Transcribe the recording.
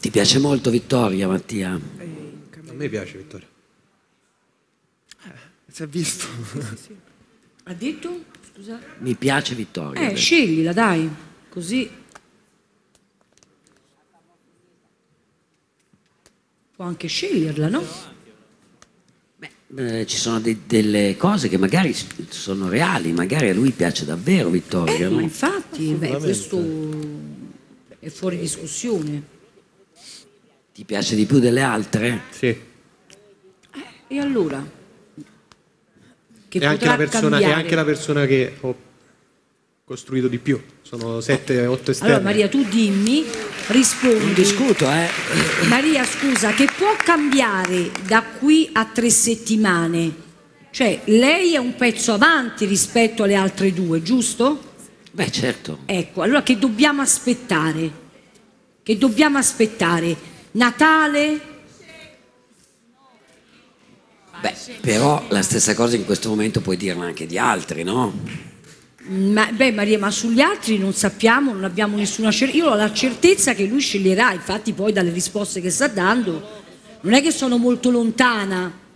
Ti piace molto Vittoria, Mattia? A me piace Vittoria. Si è visto. Ha detto? Scusa. Mi piace Vittoria. Eh, sceglila, dai. Così. Può anche sceglierla, no? Eh, ci sono de- delle cose che magari sono reali, magari a lui piace davvero Vittoria, Eh, no? ma infatti, beh, questo è fuori discussione. Ti piace di più delle altre? Sì. E allora? Che È anche, la persona, è anche la persona che ho costruito di più. Sono 7-8 esterne. Allora Maria, tu dimmi, Non rispondi. discuto, eh. Maria, scusa, che può cambiare da qui a tre settimane? Cioè, lei è un pezzo avanti rispetto alle altre due, giusto? Beh, certo. Ecco, allora che dobbiamo aspettare? Che dobbiamo aspettare? Natale? Beh, però la stessa cosa in questo momento puoi dirla anche di altri, no? Ma, beh Maria, ma sugli altri non sappiamo, non abbiamo nessuna certezza. Io ho la certezza che lui sceglierà, infatti poi dalle risposte che sta dando non è che sono molto lontana